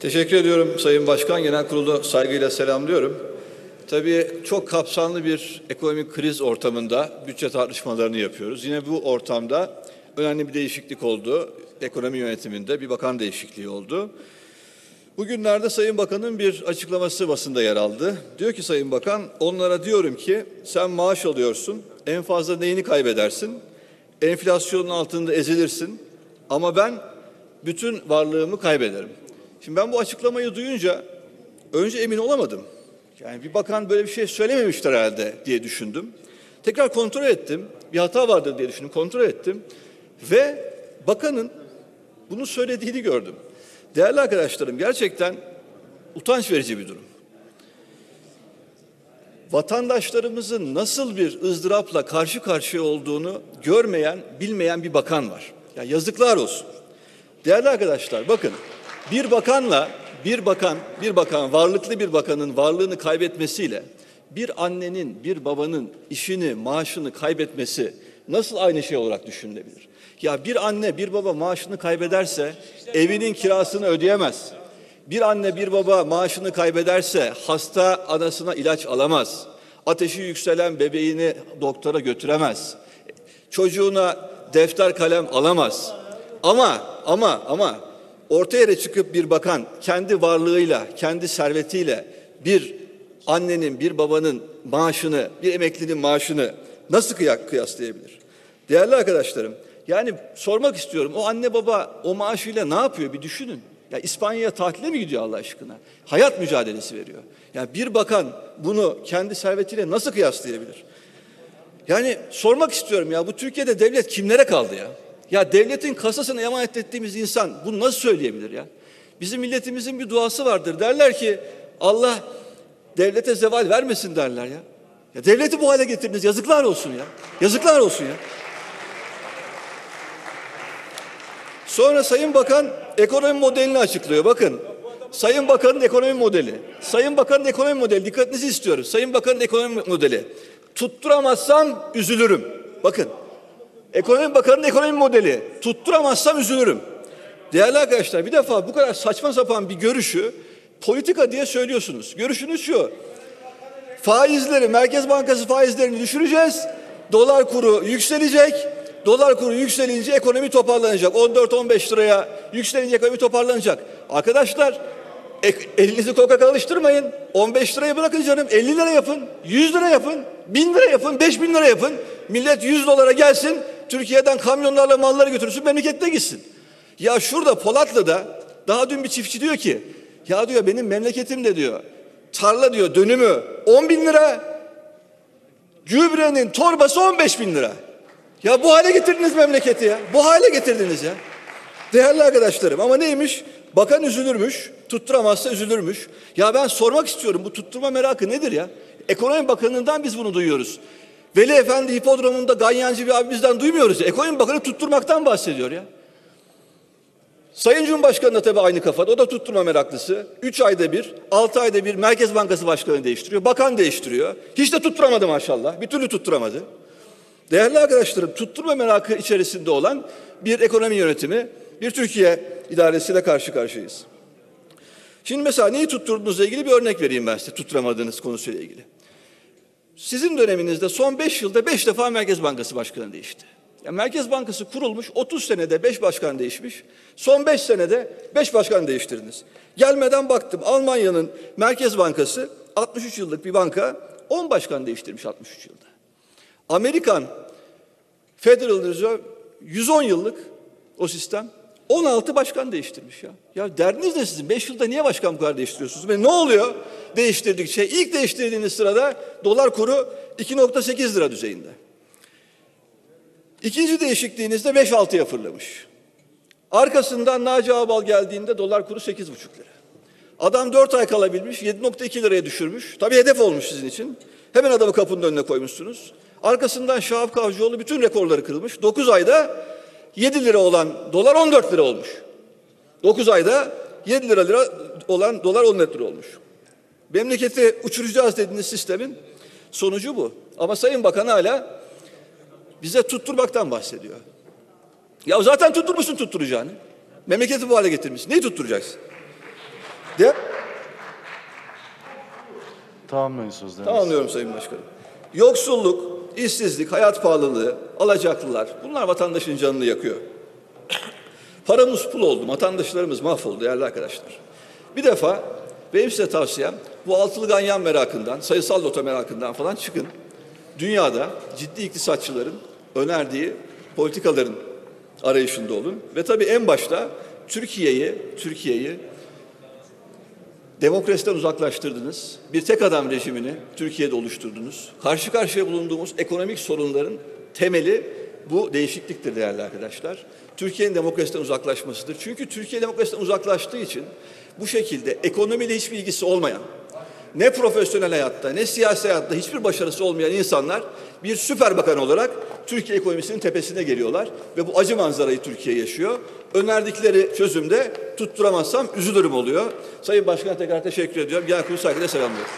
Teşekkür ediyorum Sayın Başkan. Genel kurulu saygıyla selamlıyorum. Tabii çok kapsamlı bir ekonomik kriz ortamında bütçe tartışmalarını yapıyoruz. Yine bu ortamda önemli bir değişiklik oldu. Ekonomi yönetiminde bir bakan değişikliği oldu. Bugünlerde Sayın Bakan'ın bir açıklaması basında yer aldı. Diyor ki Sayın Bakan, onlara diyorum ki sen maaş alıyorsun, en fazla neyini kaybedersin? Enflasyonun altında ezilirsin ama ben bütün varlığımı kaybederim. Şimdi ben bu açıklamayı duyunca önce emin olamadım. Yani bir bakan böyle bir şey söylememiştir herhalde diye düşündüm. Tekrar kontrol ettim. Bir hata vardır diye düşündüm. Kontrol ettim. Ve bakanın bunu söylediğini gördüm. Değerli arkadaşlarım gerçekten utanç verici bir durum. Vatandaşlarımızın nasıl bir ızdırapla karşı karşıya olduğunu görmeyen, bilmeyen bir bakan var. Ya yazıklar olsun. Değerli arkadaşlar bakın bir bakanla bir bakan, bir bakan, varlıklı bir bakanın varlığını kaybetmesiyle bir annenin, bir babanın işini, maaşını kaybetmesi nasıl aynı şey olarak düşünülebilir? Ya bir anne, bir baba maaşını kaybederse evinin kirasını ödeyemez. Bir anne, bir baba maaşını kaybederse hasta anasına ilaç alamaz. Ateşi yükselen bebeğini doktora götüremez. Çocuğuna defter kalem alamaz. Ama ama ama orta yere çıkıp bir bakan kendi varlığıyla, kendi servetiyle bir annenin, bir babanın maaşını, bir emeklinin maaşını nasıl kıyaslayabilir? Değerli arkadaşlarım, yani sormak istiyorum o anne baba o maaşıyla ne yapıyor bir düşünün. Ya İspanya'ya tatile mi gidiyor Allah aşkına? Hayat mücadelesi veriyor. Yani bir bakan bunu kendi servetiyle nasıl kıyaslayabilir? Yani sormak istiyorum ya bu Türkiye'de devlet kimlere kaldı ya? Ya devletin kasasını emanet ettiğimiz insan bunu nasıl söyleyebilir ya? Bizim milletimizin bir duası vardır. Derler ki Allah devlete zeval vermesin derler ya. Ya devleti bu hale getirdiniz. Yazıklar olsun ya. Yazıklar olsun ya. Sonra Sayın Bakan ekonomi modelini açıklıyor. Bakın. Sayın Bakan'ın ekonomi modeli. Sayın Bakan'ın ekonomi modeli. Dikkatinizi istiyorum. Sayın Bakan'ın ekonomi modeli. Tutturamazsam üzülürüm. Bakın. Ekonomi Bakanı'nın ekonomi modeli. Tutturamazsam üzülürüm. Değerli arkadaşlar bir defa bu kadar saçma sapan bir görüşü politika diye söylüyorsunuz. Görüşünüz şu. Faizleri, Merkez Bankası faizlerini düşüreceğiz. Dolar kuru yükselecek. Dolar kuru yükselince ekonomi toparlanacak. 14-15 liraya yükselince ekonomi toparlanacak. Arkadaşlar elinizi koka alıştırmayın. 15 liraya bırakın canım. 50 lira yapın. 100 lira yapın. 1000 lira yapın. 5000 lira yapın. Millet 100 dolara gelsin. Türkiye'den kamyonlarla malları götürsün. Memlekette gitsin. Ya şurada Polatlı'da daha dün bir çiftçi diyor ki ya diyor benim memleketimde diyor tarla diyor dönümü 10 bin lira gübrenin torbası 15 bin lira. Ya bu hale getirdiniz memleketi ya. Bu hale getirdiniz ya. Değerli arkadaşlarım ama neymiş? Bakan üzülürmüş, tutturamazsa üzülürmüş. Ya ben sormak istiyorum bu tutturma merakı nedir ya? Ekonomi Bakanı'ndan biz bunu duyuyoruz. Veli Efendi hipodromunda ganyancı bir abimizden duymuyoruz. Ekonomi Bakanı tutturmaktan bahsediyor ya. Sayın Cumhurbaşkanı da tabii aynı kafada. O da tutturma meraklısı. Üç ayda bir, altı ayda bir Merkez Bankası Başkanı değiştiriyor. Bakan değiştiriyor. Hiç de tutturamadı maşallah. Bir türlü tutturamadı. Değerli arkadaşlarım tutturma merakı içerisinde olan bir ekonomi yönetimi, bir Türkiye idaresiyle karşı karşıyayız. Şimdi mesela neyi tutturduğunuzla ilgili bir örnek vereyim ben size tutturamadığınız konusuyla ilgili. Sizin döneminizde son beş yılda beş defa Merkez Bankası Başkanı değişti. Ya Merkez Bankası kurulmuş 30 senede 5 başkan değişmiş. Son 5 senede 5 başkan değiştirdiniz. Gelmeden baktım Almanya'nın Merkez Bankası 63 yıllık bir banka 10 başkan değiştirmiş 63 yılda. Amerikan Federal Reserve 110 yıllık o sistem 16 başkan değiştirmiş ya. Ya derdiniz ne sizin? 5 yılda niye başkan bu kadar değiştiriyorsunuz? Ve ne oluyor değiştirdikçe? İlk değiştirdiğiniz sırada dolar kuru 2.8 lira düzeyinde. İkinci değişikliğinizde 5-6'ya fırlamış. Arkasından Naci Ağbal geldiğinde dolar kuru 8,5 lira. Adam 4 ay kalabilmiş 7.2 liraya düşürmüş. Tabii hedef olmuş sizin için. Hemen adamı kapının önüne koymuşsunuz. Arkasından Şahap Kavcıoğlu bütün rekorları kırılmış. 9 ayda 7 lira olan dolar 14 lira olmuş. 9 ayda 7 lira lira olan dolar 14 lira olmuş. Memleketi uçuracağız dediğiniz sistemin sonucu bu. Ama Sayın Bakan hala bize tutturmaktan bahsediyor. Ya zaten tutturmuşsun tutturacağını. Memleketi bu hale getirmiş. Neyi tutturacaksın? De Tamamlayın sözlerinizi. Tamamlıyorum Sayın Başkanım. Yoksulluk, işsizlik, hayat pahalılığı, alacaklılar bunlar vatandaşın canını yakıyor. Paramız pul oldu, vatandaşlarımız mahvoldu değerli arkadaşlar. Bir defa benim size tavsiyem bu altılı ganyan merakından, sayısal loto merakından falan çıkın. Dünyada ciddi iktisatçıların önerdiği politikaların arayışında olun. Ve tabii en başta Türkiye'yi, Türkiye'yi Demokrasiden uzaklaştırdınız. Bir tek adam rejimini Türkiye'de oluşturdunuz. Karşı karşıya bulunduğumuz ekonomik sorunların temeli bu değişikliktir değerli arkadaşlar. Türkiye'nin demokrasiden uzaklaşmasıdır. Çünkü Türkiye demokrasiden uzaklaştığı için bu şekilde ekonomiyle hiçbir ilgisi olmayan, ne profesyonel hayatta ne siyasi hayatta hiçbir başarısı olmayan insanlar bir süper bakan olarak Türkiye ekonomisinin tepesine geliyorlar ve bu acı manzarayı Türkiye yaşıyor. Önerdikleri çözümde tutturamazsam üzülürüm oluyor. Sayın Başkan tekrar teşekkür ediyorum. Genel kurulu saygıyla selamlıyorum.